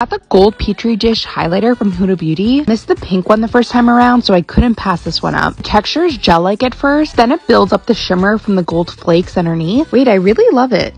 got the gold petri dish highlighter from Huda Beauty. Missed the pink one the first time around, so I couldn't pass this one up. Texture is gel-like at first, then it builds up the shimmer from the gold flakes underneath. Wait, I really love it.